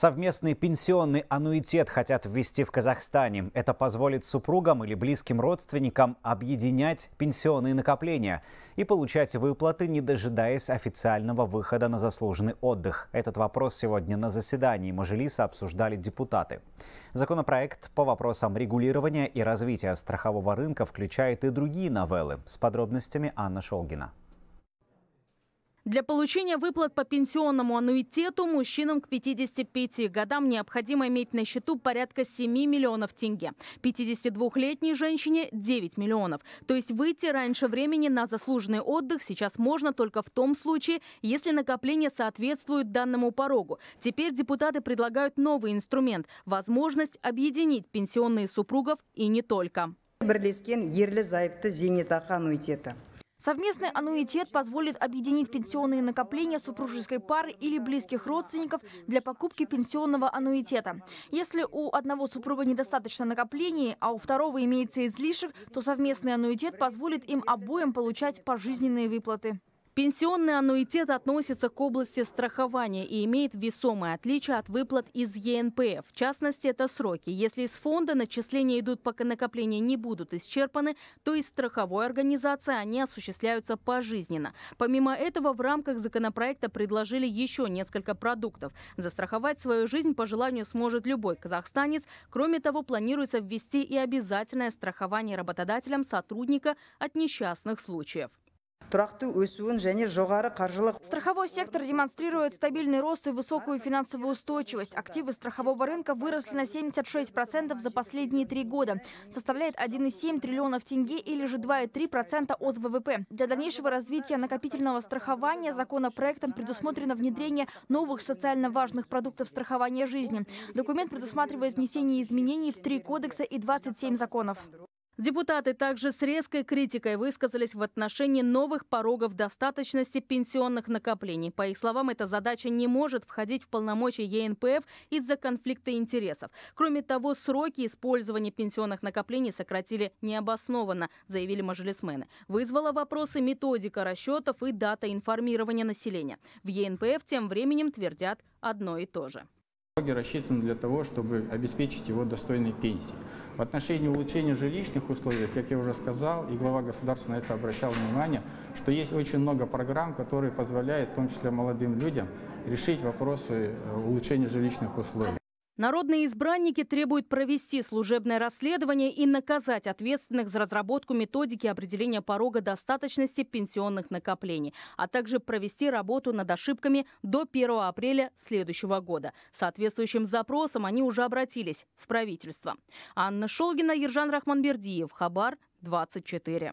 Совместный пенсионный аннуитет хотят ввести в Казахстане. Это позволит супругам или близким родственникам объединять пенсионные накопления и получать выплаты, не дожидаясь официального выхода на заслуженный отдых. Этот вопрос сегодня на заседании Мажилиса обсуждали депутаты. Законопроект по вопросам регулирования и развития страхового рынка включает и другие новеллы. С подробностями Анна Шолгина. Для получения выплат по пенсионному аннуитету мужчинам к 55 годам необходимо иметь на счету порядка 7 миллионов тенге. 52-летней женщине 9 миллионов. То есть выйти раньше времени на заслуженный отдых сейчас можно только в том случае, если накопление соответствует данному порогу. Теперь депутаты предлагают новый инструмент – возможность объединить пенсионные супругов и не только. бірлескен ерлі зайыпты зейнетақы аннуитеті Совместный аннуитет позволит объединить пенсионные накопления супружеской пары или близких родственников для покупки пенсионного аннуитета. Если у одного супруга недостаточно накоплений, а у второго имеется излишек, то совместный аннуитет позволит им обоим получать пожизненные выплаты. Пенсионный аннуитет относится к области страхования и имеет весомое отличие от выплат из ЕНПФ. В частности, это сроки. Если из фонда начисления идут, пока накопления не будут исчерпаны, то из страховой организации они осуществляются пожизненно. Помимо этого, в рамках законопроекта предложили еще несколько продуктов. Застраховать свою жизнь по желанию сможет любой казахстанец. Кроме того, планируется ввести и обязательное страхование работодателям сотрудника от несчастных случаев. Страховой сектор демонстрирует стабильный рост и высокую финансовую устойчивость. Активы страхового рынка выросли на 76% за последние три года. Составляет 1,7 триллионов тенге или же 2,3% от ВВП. Для дальнейшего развития накопительного страхования законопроектом предусмотрено внедрение новых социально важных продуктов страхования жизни. Документ предусматривает внесение изменений в три кодекса и 27 законов. Депутаты также с резкой критикой высказались в отношении новых порогов достаточности пенсионных накоплений. По их словам, эта задача не может входить в полномочия ЕНПФ из-за конфликта интересов. Кроме того, сроки использования пенсионных накоплений сократили необоснованно, заявили мажелисмены. Вызвала вопросы методика расчетов и дата информирования населения. В ЕНПФ тем временем твердят одно и то же. Рассчитаны для того, чтобы обеспечить его достойной пенсии. В отношении улучшения жилищных условий, как я уже сказал, и глава государства на это обращал внимание, что есть очень много программ, которые позволяют, в том числе молодым людям, решить вопросы э, улучшения жилищных условий. Народные избранники требуют провести служебное расследование и наказать ответственных за разработку методики определения порога достаточности пенсионных накоплений, а также провести работу над ошибками до 1 апреля следующего года. Соответствующим запросом они уже обратились в правительство. Анна Шолгина, Ержан Рахманбердиев, Хабар, 24.